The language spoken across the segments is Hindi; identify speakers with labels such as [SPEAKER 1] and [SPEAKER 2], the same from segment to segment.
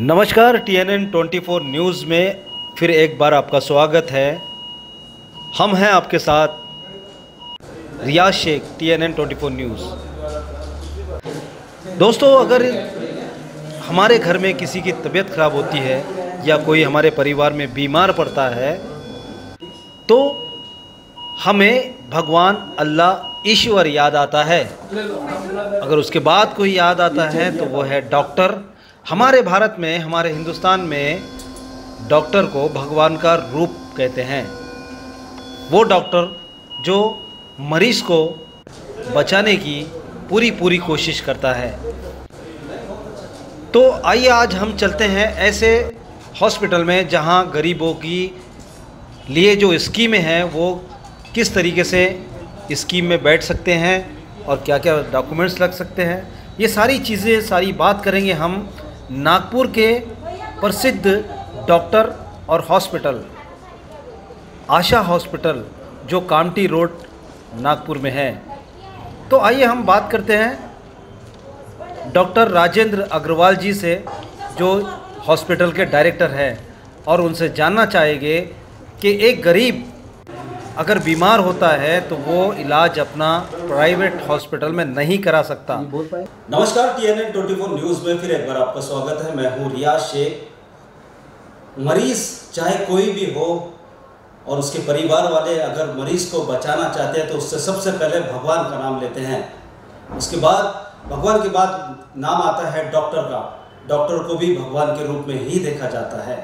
[SPEAKER 1] नमस्कार T N N twenty four news में फिर एक बार आपका स्वागत है। हम हैं आपके साथ Riyaz Shaikh T N N twenty four news. दोस्तों, अगर हमारे घर में किसी की तबीयत ख़राब होती है या कोई हमारे परिवार में बीमार पड़ता है तो हमें भगवान अल्लाह ईश्वर याद आता है। अगर उसके बाद कोई याद आता है तो वो है डॉक्टर हमारे भारत में, हमारे हिंदुस्तान में डॉक्टर को भगवान का रूप कहते हैं। वो डॉक्टर जो मरीज़ को बचाने की पूरी पूरी कोशिश करता है। तो आइए आज हम चलते हैं ऐसे हॉस्पिटल में जहाँ गरीबों की लिए जो स्कीमें हैं, वो किस तरीके से स्कीम में बैठ सकते हैं और क्या क्या डॉक्यूमेंट्स लग सकते हैं। ये सारी चीज़ें, सारी बात करेंगे हम नागपुर के प्रसिद्ध डॉक्टर और हॉस्पिटल, आशा हॉस्पिटल, जो कामटी रोड नागपुर में है। तो आइए हम बात करते हैं डॉक्टर राजेंद्र अग्रवाल जी से, जो हॉस्पिटल के डायरेक्टर हैं, और उनसे जानना चाहेंगे कि एक गरीब अगर बीमार होता है तो वो इलाज अपना प्राइवेट हॉस्पिटल में नहीं करा सकता।
[SPEAKER 2] नमस्कार T N N twenty four news में फिर एक बार आपका स्वागत है। मैं हूँ रियाज शेख। मरीज़ चाहे कोई भी हो और उसके परिवार वाले अगर मरीज़ को बचाना चाहते हैं तो उससे सबसे पहले भगवान का नाम लेते हैं। उसके बाद भगवान के बाद नाम आता है डॉक्टर का। डॉक्टर को भी भगवान के रूप में ही देखा जाता है।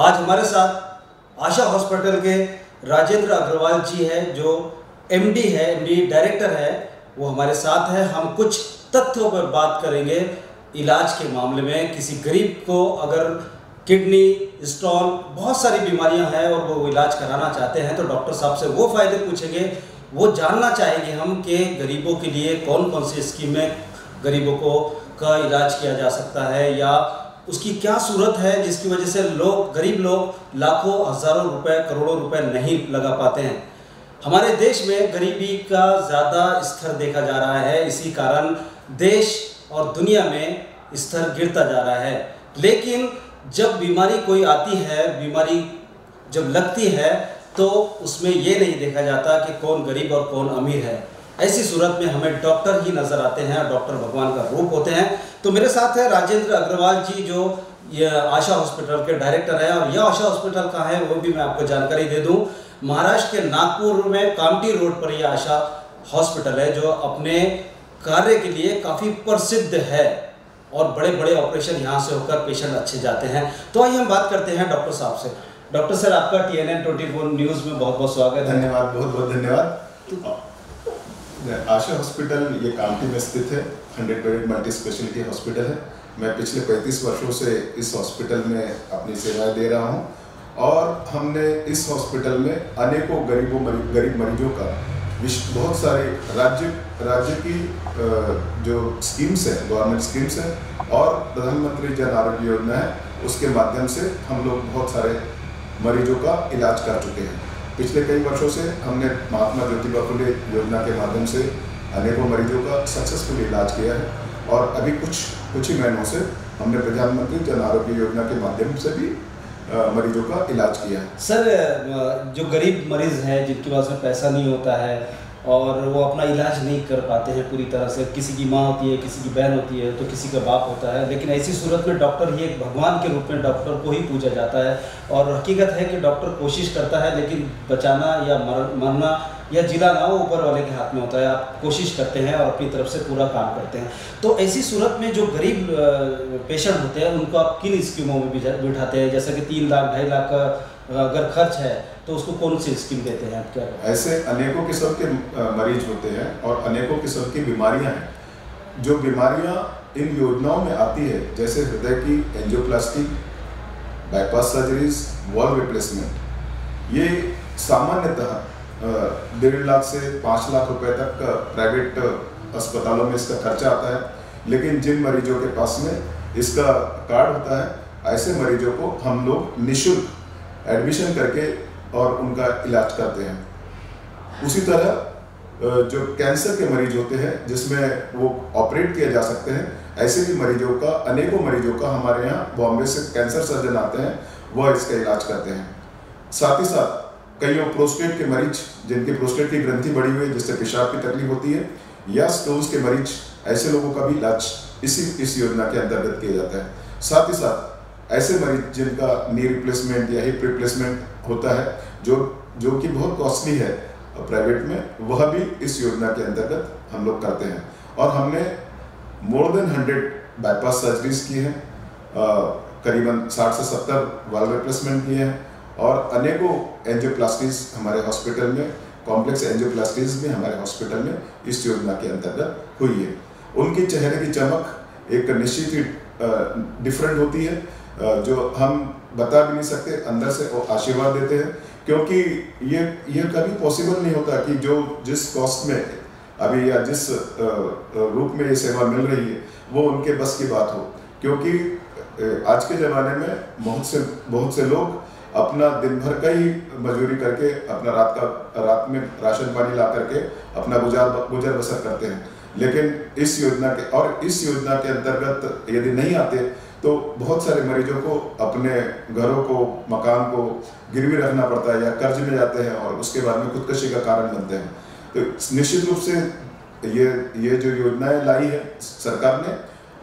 [SPEAKER 2] आज हमारे साथ आशा हॉस्पिटल के राजेंद्र अग्रवाल जी है, जो एमडी है एमडी डायरेक्टर है, वो हमारे साथ है। हम कुछ तथ्यों पर बात करेंगे इलाज के मामले में। किसी गरीब को अगर किडनी, स्टोन, बहुत सारी बीमारियाँ हैं और वो इलाज कराना चाहते हैं तो डॉक्टर साहब से वो फ़ायदे पूछेंगे। वो जानना चाहेंगे हम कि गरीबों के लिए कौन कौन सी स्कीमें गरीबों को का इलाज किया जा सकता है या उसकी क्या सूरत है जिसकी वजह से लोग, गरीब लोग लाखों, हज़ारों रुपए, करोड़ों रुपए नहीं लगा पाते हैं? हमारे देश में गरीबी का ज़्यादा स्तर देखा जा रहा है, इसी कारण देश और दुनिया में स्तर गिरता जा रहा है। लेकिन जब बीमारी कोई आती है, बीमारी जब लगती है तो उसमें ये नहीं देखा जाता कि कौन गरीब और कौन अमीर है। ऐसी सूरत में हमें डॉक्टर ही नज़र आते हैं, डॉक्टर भगवान का रूप होते हैं। तो मेरे साथ है राजेंद्र अग्रवाल जी जो ये आशा हॉस्पिटल के डायरेक्टर है और यह आशा हॉस्पिटल का है वो भी मैं आपको जानकारी दे दूँ। महाराष्ट्र के नागपुर में कामटी रोड पर यह आशा हॉस्पिटल है जो अपने कार्य के लिए काफ़ी प्रसिद्ध है और बड़े बड़े ऑपरेशन यहाँ से होकर पेशेंट अच्छे जाते हैं। तो आइए हम बात करते हैं डॉक्टर साहब से। डॉक्टर सर आपका T N N twenty four news में बहुत बहुत स्वागत है।
[SPEAKER 3] धन्यवाद बहुत बहुत धन्यवाद आशा हॉस्पिटल ये कामटी में स्थित है hundred bed multi specialty hospital है। मैं पिछले 35 वर्षों से इस हॉस्पिटल में अपनी सेवाएँ दे रहा हूँ और हमने इस हॉस्पिटल में अनेकों गरीबों मरी, गरीब मरीजों का बहुत सारे राज्य राज्य की जो स्कीम्स हैं गवर्नमेंट स्कीम्स हैं और प्रधानमंत्री जन आरोग्य योजना है उसके माध्यम से हम लोग बहुत सारे मरीजों का इलाज कर चुके हैं। पिछले कई वर्षों से हमने महात्मा ज्योतिबा फुले योजना के माध्यम से अनेकों मरीजों का सक्सेसफुल इलाज किया है और अभी कुछ कुछ ही महीनों से हमने प्रधानमंत्री जन आरोग्य योजना के माध्यम से भी मरीजों का इलाज किया है।
[SPEAKER 2] सर जो गरीब मरीज़ हैं, जिनके पास में पैसा नहीं होता है और वो अपना इलाज नहीं कर पाते हैं पूरी तरह से। किसी की माँ होती है किसी की बहन होती है तो किसी का बाप होता है। लेकिन ऐसी सूरत में डॉक्टर ही एक भगवान के रूप में डॉक्टर को ही पूजा जाता है। और हकीकत है कि डॉक्टर कोशिश करता है लेकिन बचाना या मर, मरना या जिला ना वो ऊपर वाले के हाथ में होता है। आप कोशिश करते हैं और अपनी तरफ़ से पूरा काम करते हैं। तो ऐसी सूरत में जो गरीब पेशेंट होते हैं उनको आप किन स्कीमों में बिठाते हैं? जैसे कि तीन लाख ढाई लाख का अगर खर्च है तो उसको कौन सी स्कीम देते हैं? आप क्या
[SPEAKER 3] ऐसे अनेकों किस्म के मरीज़ होते हैं और अनेकों किस्म की बीमारियाँ हैं। जो बीमारियाँ इन योजनाओं में आती है, जैसे हृदय की angioplasty bypass surgeries valve replacement ये सामान्यतः डेढ़ लाख से पाँच लाख रुपए तक प्राइवेट अस्पतालों में इसका खर्चा आता है। लेकिन जिन मरीजों के पास में इसका कार्ड होता है, ऐसे मरीजों को हम लोग निशुल्क एडमिशन करके और उनका इलाज करते हैं। उसी तरह जो कैंसर के मरीज़ होते हैं, जिसमें वो ऑपरेट किया जा सकते हैं, ऐसे भी मरीजों का, अनेकों मरीजों का हमारे यहाँ बॉम्बे से कैंसर सर्जन आते हैं, वह इसका इलाज करते हैं। साथ ही साथ, कई प्रोस्टेट के मरीज़, जिनकी प्रोस्टेट की ग्रंथि बढ़ी हुई है, जिससे पेशाब की तकलीफ़ होती है, या स्टोन्स के मरीज़, ऐसे लोगों का भी इलाज इसी, इस योजना के अंतर्गत किया जाता है। साथ ही साथ ऐसे मरीज़ जिनका नी रिप्लेसमेंट या हिप रिप्लेसमेंट होता है, जो जो कि बहुत कॉस्टली है प्राइवेट में, वह भी इस योजना के अंतर्गत हम लोग करते हैं। और हमने more than hundred bypass surgeries की हैं करीबन 60 से 70 वाल रिप्लेसमेंट किए हैं, और अनेकों एंजियोप्लास्टीज हमारे हॉस्पिटल में कॉम्प्लेक्स एंजियोप्लास्टीज भी हमारे हॉस्पिटल में इस योजना के अंतर्गत हुई है। उनकी चेहरे की चमक एक निश्चित ही डिफरेंट होती है जो हम बता भी नहीं सकते, अंदर से आशीर्वाद देते हैं, क्योंकि ये ये कभी पॉसिबल नहीं होता कि जो जिस कॉस्ट में अभी या जिस रूप में ये सेवा मिल रही है, वो उनके बस की बात हो। क्योंकि आज के ज़माने में बहुत से बहुत से लोग अपना दिन भर का ही मजदूरी करके, अपना रात का, रात में राशन पानी ला करके अपना गुजार, गुजर बसर करते हैं। लेकिन इस योजना के, और इस योजना के अंतर्गत यदि नहीं आते तो बहुत सारे मरीजों को अपने घरों को, मकान को गिरवी रखना पड़ता है या कर्ज में जाते हैं और उसके बाद में खुदकशी का कारण बनते हैं। तो निश्चित रूप से ये ये जो योजनाएँ लाई है सरकार ने,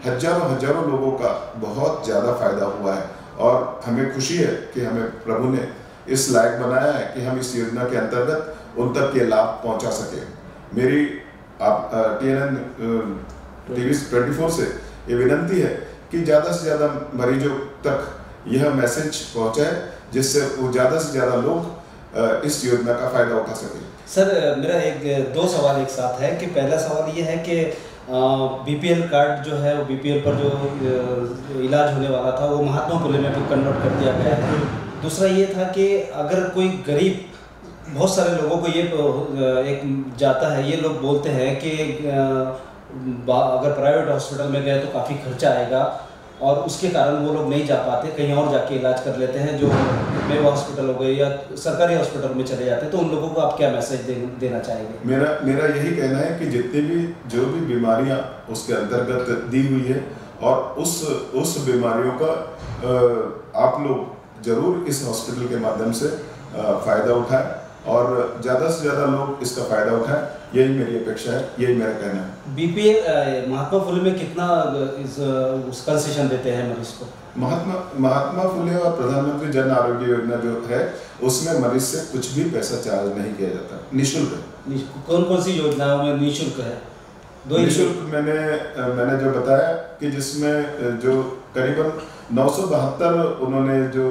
[SPEAKER 3] हज़ारों हज़ारों लोगों का बहुत ज़्यादा फ़ायदा हुआ है और हमें खुशी है कि हमें प्रभु ने इस लायक बनाया है कि हम इस योजना के अंतर्गत उन तक ये लाभ पहुँचा सके। मेरी आप T N N TV twenty four से ये विनंती है कि ज़्यादा से ज़्यादा मरीजों तक यह मैसेज पहुँचाए जिससे वो ज़्यादा से ज़्यादा लोग इस योजना का फ़ायदा उठा सके।
[SPEAKER 2] सर मेरा एक, दो सवाल एक साथ है कि पहला सवाल ये है कि बीपीएल कार्ड जो है, वो बीपीएल पर जो इलाज होने वाला था, वो महात्मा फुले में कन्वर्ट कर दिया गया है। दूसरा ये था कि अगर कोई गरीब, बहुत सारे लोगों को ये एक जाता है, ये लोग बोलते हैं कि अगर प्राइवेट हॉस्पिटल में गए तो काफ़ी खर्चा आएगा और उसके कारण वो लोग नहीं जा पाते कहीं और जाके इलाज कर लेते हैं जो मेवा हॉस्पिटल हो गए या सरकारी हॉस्पिटल में चले जाते हैं तो उन लोगों को आप क्या मैसेज दे, देना चाहेंगे?
[SPEAKER 3] मेरा मेरा यही कहना है कि जितनी भी जो भी बीमारियाँ उसके अंतर्गत दी हुई है और उस उस बीमारियों का आप लोग ज़रूर इस हॉस्पिटल के माध्यम से फ़ायदा उठाएँ और ज़्यादा से ज़्यादा लोग इसका फ़ायदा उठाएँ। यही मेरी अपेक्षा है यही मेरा कहना है।
[SPEAKER 2] बीपीएल महात्मा फुले में कितना इस कंसेशन देते हैं मरीज़ को?
[SPEAKER 3] महात्मा महात्मा फुले और प्रधानमंत्री जन आरोग्य योजना जो है उसमें मरीज़ से कुछ भी पैसा चार्ज नहीं किया जाता निःशुल्क
[SPEAKER 2] है। कौन कौन सी योजनाओं में निःशुल्क है?
[SPEAKER 3] दो निःशुल्क मैंने मैंने जो बताया कि जिसमें जो करीबन नौ सौ बहत्तर उन्होंने जो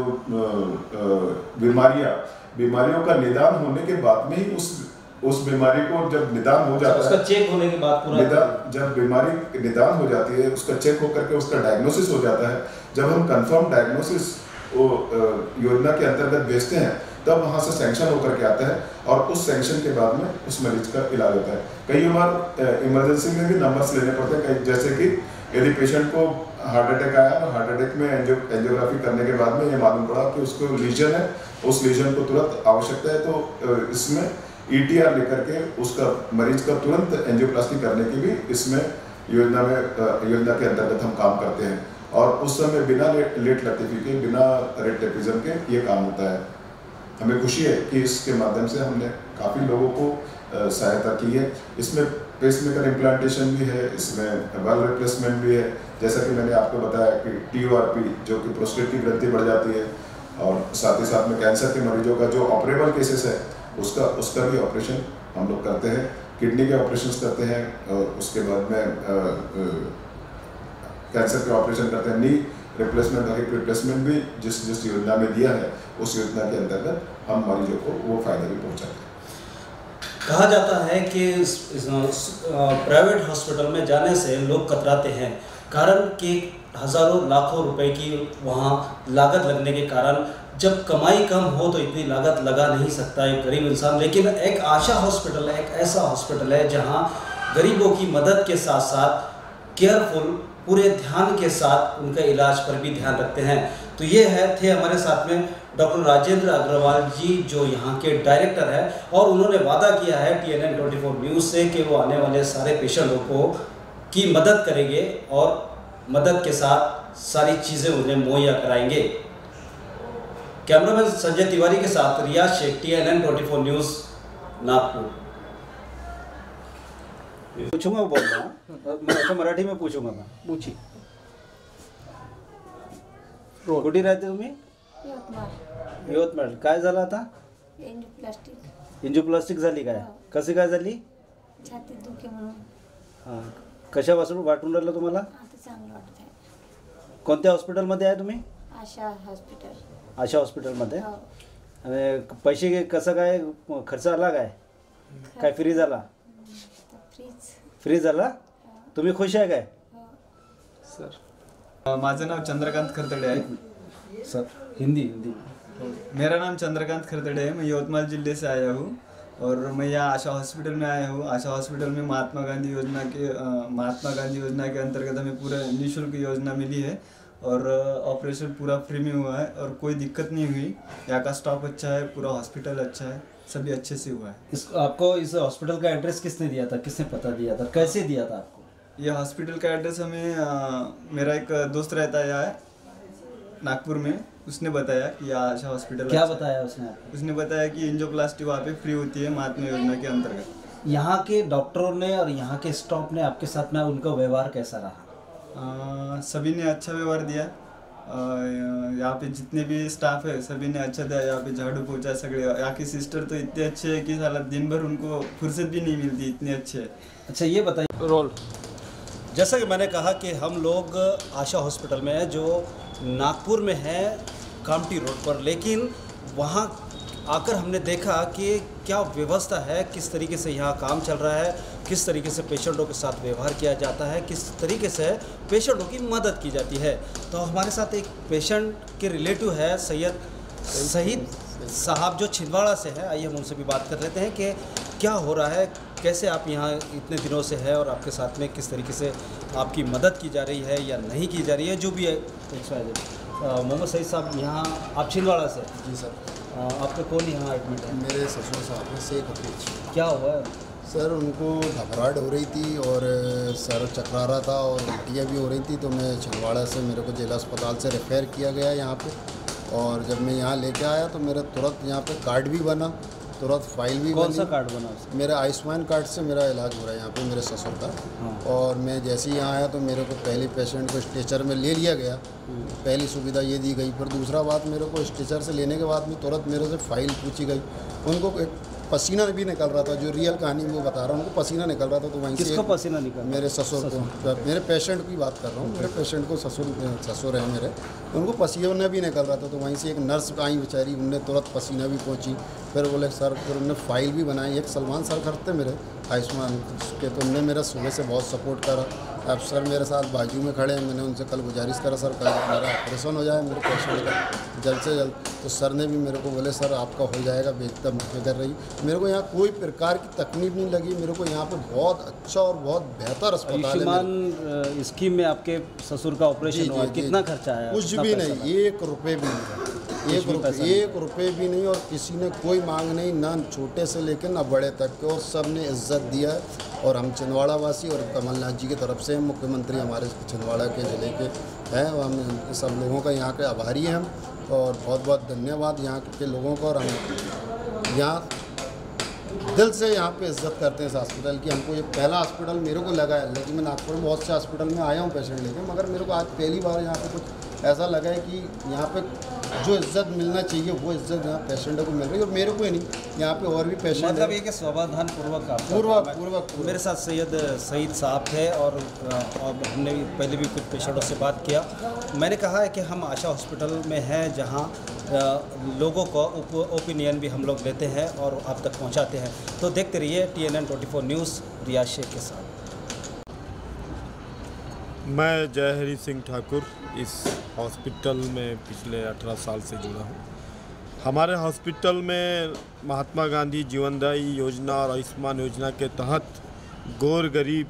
[SPEAKER 3] बीमारियाँ बीमारियों का निदान होने के बाद में ही उस उस बीमारी को जब निदान हो जाता
[SPEAKER 2] उसका है चेक होने के बाद पूरा
[SPEAKER 3] निदान जब बीमारी निदान हो जाती है उसका चेक होकर के उसका डायग्नोसिस हो जाता है। जब हम कंफर्म डायग्नोसिस वो योजना के अंतर्गत भेजते हैं तब वहाँ से सेंक्शन होकर के आता है और उस सेंक्शन के बाद में उस मरीज़ का इलाज होता है। कई बार इमरजेंसी में भी नंबर्स लेने पड़ते हैं जैसे कि यदि पेशेंट को हार्ट अटैक आया और हार्ट अटैक में एंजियो एंजियोग्राफी करने के बाद में ये मालूम पड़ा कि उसको लीजन है उस लीजन को तुरंत आवश्यकता है तो इसमें ईटीआर e लेकर के उसका मरीज़ का तुरंत एंजियोप्लास्टी करने की भी इसमें योजना में योजना के अंतर्गत हम काम करते हैं। और उस समय बिना लेट लतीफी के, बिना रेड टेपिज्म के ये काम होता है। हमें खुशी है कि इसके माध्यम से हमने काफ़ी लोगों को सहायता की है। इसमें पेस मेकर इम्प्लांटेशन भी है, इसमें वेल रिप्लेसमेंट भी है। जैसा कि मैंने आपको बताया कि टी जो कि प्रोस्टेट की ग्रंथि बढ़ जाती है, और साथ ही साथ में कैंसर के मरीजों का जो ऑपरेबल केसेस है उसका उसका भी ऑपरेशन हम लोग करते हैं। किडनी के ऑपरेशन करते हैं और उसके बाद में कैंसर के ऑपरेशन करते हैं। नी रिप्लेसमेंट और रिप्लेसमेंट भी जिस जिस योजना में दिया है, उस योजना के अंतर्गत हम मरीजों को वो फ़ायदा भी पहुँचाते हैं।
[SPEAKER 2] कहा जाता है कि प्राइवेट हॉस्पिटल में जाने से लोग कतराते हैं, कारण कि हज़ारों, लाखों रुपए की वहाँ लागत लगने के कारण जब कमाई कम हो तो इतनी लागत लगा नहीं सकता एक गरीब इंसान। लेकिन एक आशा हॉस्पिटल है, एक ऐसा हॉस्पिटल है जहाँ गरीबों की मदद के साथ साथ केयरफुल, पूरे ध्यान के साथ उनका इलाज पर भी ध्यान रखते हैं। तो ये है, थे हमारे साथ में डॉक्टर राजेंद्र अग्रवाल जी, जो यहाँ के डायरेक्टर है, और उन्होंने वादा किया है T N N twenty four news से कि वो आने वाले सारे पेशेंटों को, की मदद करेंगे और
[SPEAKER 4] मदद के साथ सारी चीज़ें उन्हें मुहैया कराएँगे। कैमरामैन संजय तिवारी के साथ Riyaz Shaikh T N N twenty four news Nagpur.
[SPEAKER 2] पूछूँगा वो बोलना। मैं अच्छा मराठी में पूछूँगा मैं। पूछी कुठे राहते तुम्ही?
[SPEAKER 5] यवतमाळ।
[SPEAKER 2] काय झालं आता?
[SPEAKER 5] प्लास्टिक।
[SPEAKER 2] एन्जिओप्लास्टिक झाली काय? कशी काय झाली?
[SPEAKER 5] छातीत दुखे म्हणून।
[SPEAKER 2] हाँ. कशापासून वाटून राहिलं तुम्हाला?
[SPEAKER 5] आता चांगलं वाटत आहे
[SPEAKER 2] कोणत्या हॉस्पिटलमध्ये आहे तुम्ही?
[SPEAKER 5] आशा हॉस्पिटल
[SPEAKER 2] आशा हॉस्पिटलमध्ये.
[SPEAKER 5] हो.
[SPEAKER 2] आणि पैसे कसं काय खर्च आला काय? काय फ्री झाला? फ्री झाला? तुम्ही खुश आहे काय?
[SPEAKER 5] हो.
[SPEAKER 6] सर. माझं नाव चंद्रकांत खरतडे आहे.
[SPEAKER 2] सर. हिंदी हिंदी.
[SPEAKER 6] मेरा नाम चंद्रकांत खरतड़े है मैं यवतमाल जिले से आया हूँ. और मैं यहाँ आशा हॉस्पिटल में आया हूँ. आशा हॉस्पिटल में महात्मा गांधी योजना के महात्मा गांधी योजना के अंतर्गत हमें पूरा निःशुल्क योजना मिली है. और ऑपरेशन पूरा फ्री में हुआ है और कोई दिक्कत नहीं हुई। यहाँ का स्टाफ अच्छा है पूरा हॉस्पिटल अच्छा है सभी अच्छे से हुआ है।
[SPEAKER 2] इस आपको इस हॉस्पिटल का एड्रेस किसने दिया था? किसने पता दिया था? कैसे दिया था आपको?
[SPEAKER 6] यह हॉस्पिटल का एड्रेस हमें अ, मेरा एक दोस्त रहता है यहाँ नागपुर में। उसने बताया कि यहाँ आशा हॉस्पिटल
[SPEAKER 2] क्या
[SPEAKER 6] अच्छा
[SPEAKER 2] बताया उसने आपको?
[SPEAKER 6] उसने बताया कि एंजियोप्लास्टी वहाँ पे फ्री होती है महात्मा योजना के अंतर्गत।
[SPEAKER 2] यहाँ के डॉक्टरों ने और यहाँ के स्टाफ ने आपके साथ में उनका व्यवहार कैसा रहा?
[SPEAKER 6] सभी ने अच्छा व्यवहार दिया। यहाँ पे जितने भी स्टाफ है सभी ने अच्छा दिया। यहाँ पे झाड़ू पोछा सगळे यहाँ की सिस्टर तो इतने अच्छे है कि साला दिन भर उनको फुर्सत भी नहीं मिलती इतने अच्छे। है
[SPEAKER 2] अच्छा ये बताइए।
[SPEAKER 4] रोल। जैसा कि मैंने कहा कि हम लोग आशा हॉस्पिटल में हैं जो नागपुर में है कामटी रोड पर। लेकिन वहाँ आकर हमने देखा कि क्या व्यवस्था है किस तरीके से यहाँ काम चल रहा है किस तरीके से पेशेंटों के साथ व्यवहार किया जाता है किस तरीके से पेशेंटों की मदद की जाती है। तो हमारे साथ एक पेशेंट के रिलेटिव है सैयद शहीद साहब जो छिंदवाड़ा से है। आइए हम उनसे भी बात कर लेते हैं कि क्या हो रहा है कैसे आप यहाँ इतने दिनों से है और आपके साथ में किस तरीके से आपकी मदद की जा रही है या नहीं की जा रही है जो भी है। मोहम्मद सईद साहब यहाँ आप छिंदवाड़ा से
[SPEAKER 7] जी सर।
[SPEAKER 2] आपके कौन यहाँ एडमिट है
[SPEAKER 7] मेरे ससुर साहब हैं शेख हफीज
[SPEAKER 2] क्या हुआ? है
[SPEAKER 7] सर उनको घबराहट हो रही थी और सर चकरा रहा था और उल्टियाँ भी हो रही थी तो मैं छिंदवाड़ा से मेरे को जिला अस्पताल से रेफर किया गया यहाँ पे। और जब मैं यहाँ लेके आया तो मेरा तुरंत यहाँ पे कार्ड भी बना। तुरंत फ़ाइल भी
[SPEAKER 2] कौन सा कार्ड बना उसका?
[SPEAKER 7] मेरा आयुष्मान कार्ड से मेरा इलाज हो रहा है यहाँ पे मेरे ससुर का।
[SPEAKER 2] हाँ।
[SPEAKER 7] और मैं जैसे ही यहाँ आया तो मेरे को पहले पेशेंट को स्ट्रेचर में ले लिया गया। पहली सुविधा ये दी गई। पर दूसरा बात मेरे को स्ट्रेचर से लेने के बाद में तुरंत मेरे से फ़ाइल पूछी गई। उनको एक पसीना भी निकल रहा था जो रियल कहानी वो बता रहा हूँ उनको पसीना निकल रहा था तो वहीं से
[SPEAKER 2] किसको पसीना निकल
[SPEAKER 7] मेरे ससुर को। मेरे पेशेंट की बात कर रहा हूँ। मेरे पेशेंट को ससुर ससुर है मेरे। उनको पसीना भी निकल रहा था तो वहीं से एक नर्स आई बेचारी उनने तुरंत पसीना भी पहुँची। फिर बोले सर फिर उनने फ़ाइल भी बनाई। एक सलमान सर करते मेरे आयुष्मान के तो उनने मेरा सुबह से बहुत सपोर्ट करा। अब सर मेरे साथ बाजू में खड़े हैं। मैंने उनसे कल गुजारिश करा सर कल मेरा ऑपरेशन हो जाए मेरे पेशेंट का जल्द से जल्द। तो सर ने भी मेरे को बोले सर आपका हो जाएगा बेहतर फ़िक्र रही। मेरे को यहाँ कोई प्रकार की तकलीफ़ नहीं लगी। मेरे को यहाँ पे बहुत अच्छा और बहुत बेहतर अस्पताल है
[SPEAKER 2] स्कीम में आपके ससुर का ऑपरेशन। कितना खर्चा आया?
[SPEAKER 7] कुछ भी नहीं एक रुपये भी नहीं। एक रुपये एक रुपये भी नहीं और किसी ने कोई मांग नहीं ना छोटे से लेकर ना बड़े तक के। और सबने इज़्ज़त दिया है। और हम छिंदवाड़ा वासी और कमलनाथ जी की तरफ़ से मुख्यमंत्री हमारे छिंदवाड़ा के ज़िले के हैं। और हम सब लोगों का यहाँ के आभारी हैं हम। और बहुत बहुत धन्यवाद यहाँ के लोगों का। और हम यहाँ दिल से यहाँ पे इज़्ज़त करते हैं इस हॉस्पिटल की। हमको ये पहला हॉस्पिटल मेरे को लगा है लेकिन मैं नागपुर में बहुत से हॉस्पिटल में आया हूँ पेशेंट लेके। मगर मेरे को आज पहली बार यहाँ पे कुछ ऐसा लगा है कि यहाँ पे जो इज़्ज़त मिलना चाहिए वो इज़्ज़त यहाँ पेशेंट को मिल रही है। और मेरे को ही नहीं यहाँ पे और भी पेशेंट
[SPEAKER 2] मतलब ये कि समाधान पूर्वक
[SPEAKER 7] पूर्वक। पूर्वक पूर्वक।
[SPEAKER 2] मेरे साथ सैयद सईद साहब थे और और हमने पहले भी कुछ पेशेंटों से बात किया। मैंने कहा है कि हम आशा हॉस्पिटल में हैं जहाँ लोगों को ओपिनियन भी हम लोग लेते हैं और आप तक पहुँचाते हैं। तो देखते रहिए T N N twenty four news Riyaz Shaikh के साथ।
[SPEAKER 8] मैं जयहरी सिंह ठाकुर इस हॉस्पिटल में पिछले 18 साल से जुड़ा हूँ। हमारे हॉस्पिटल में महात्मा गांधी जीवनदायी योजना और आयुष्मान योजना के तहत गौर गरीब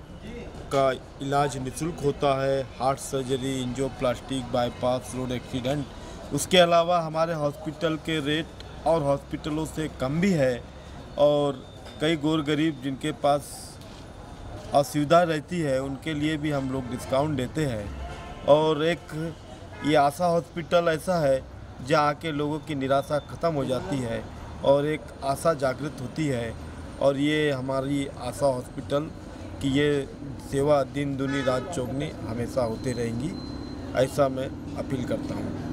[SPEAKER 8] का इलाज निशुल्क होता है, heart surgery angioplasty bypass, road accident. उसके अलावा हमारे हॉस्पिटल के रेट और हॉस्पिटलों से कम भी है और कई गौर गरीब जिनके पास असुविधा रहती है, उनके लिए भी हम लोग डिस्काउंट देते हैं। और एक ये आशा हॉस्पिटल ऐसा है, जहाँ के लोगों की निराशा ख़त्म हो जाती है और एक आशा जागृत होती है। और ये हमारी आशा हॉस्पिटल की ये सेवा दिन दुनी रात चौगनी हमेशा होते रहेंगी। ऐसा मैं अपील करता हूँ।